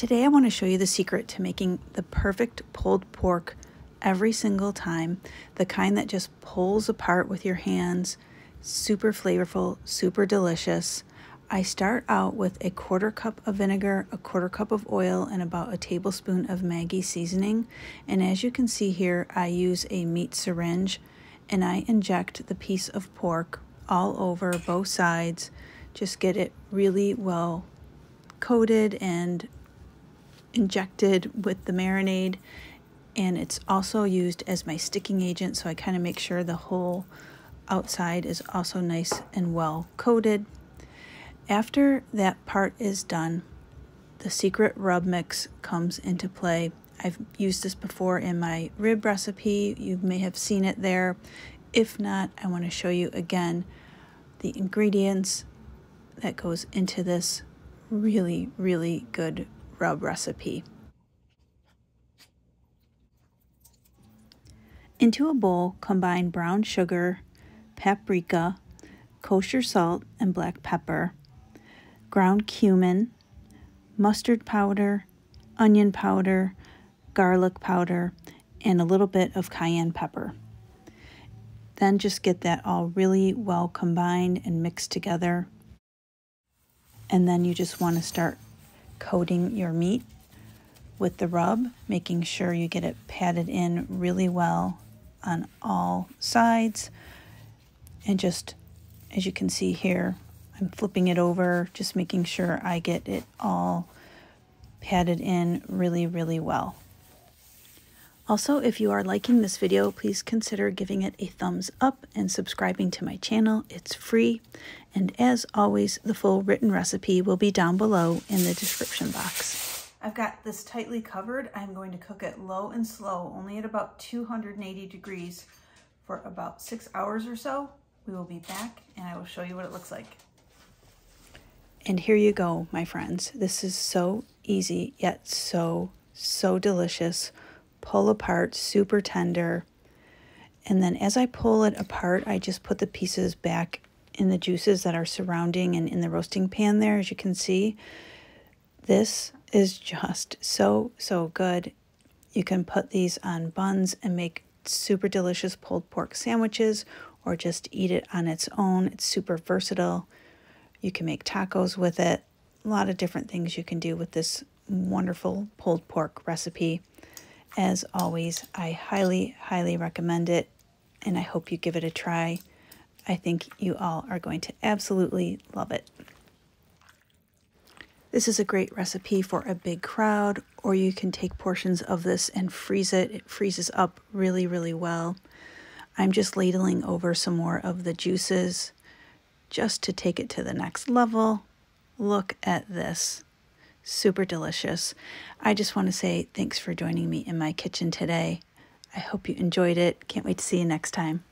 Today I want to show you the secret to making the perfect pulled pork every single time. The kind that just pulls apart with your hands. Super flavorful, super delicious. I start out with a quarter cup of vinegar, a quarter cup of oil, and about a tablespoon of Maggi seasoning. And as you can see here, I use a meat syringe and I inject the piece of pork all over both sides. Just get it really well coated and injected with the marinade and it's also used as my sticking agent so I kind of make sure the whole outside is also nice and well coated. After that part is done, the secret rub mix comes into play. I've used this before in my rib recipe. You may have seen it there. If not, I want to show you again the ingredients that goes into this really, really good rub recipe. Into a bowl, combine brown sugar, paprika, kosher salt, and black pepper, ground cumin, mustard powder, onion powder, garlic powder, and a little bit of cayenne pepper. Then just get that all really well combined and mixed together. And then you just want to start coating your meat with the rub, making sure you get it patted in really well on all sides. And just as you can see here, I'm flipping it over, just making sure I get it all patted in really, really well. Also, if you are liking this video, please consider giving it a thumbs up and subscribing to my channel. It's free. And as always, the full written recipe will be down below in the description box. I've got this tightly covered. I'm going to cook it low and slow, only at about 280 degrees for about six hours or so. We will be back and I will show you what it looks like. And here you go, my friends. This is so easy, yet so, so delicious pull apart, super tender. And then as I pull it apart, I just put the pieces back in the juices that are surrounding and in the roasting pan there, as you can see. This is just so, so good. You can put these on buns and make super delicious pulled pork sandwiches or just eat it on its own. It's super versatile. You can make tacos with it. A lot of different things you can do with this wonderful pulled pork recipe. As always, I highly, highly recommend it, and I hope you give it a try. I think you all are going to absolutely love it. This is a great recipe for a big crowd, or you can take portions of this and freeze it. It freezes up really, really well. I'm just ladling over some more of the juices just to take it to the next level. Look at this super delicious. I just want to say thanks for joining me in my kitchen today. I hope you enjoyed it. Can't wait to see you next time.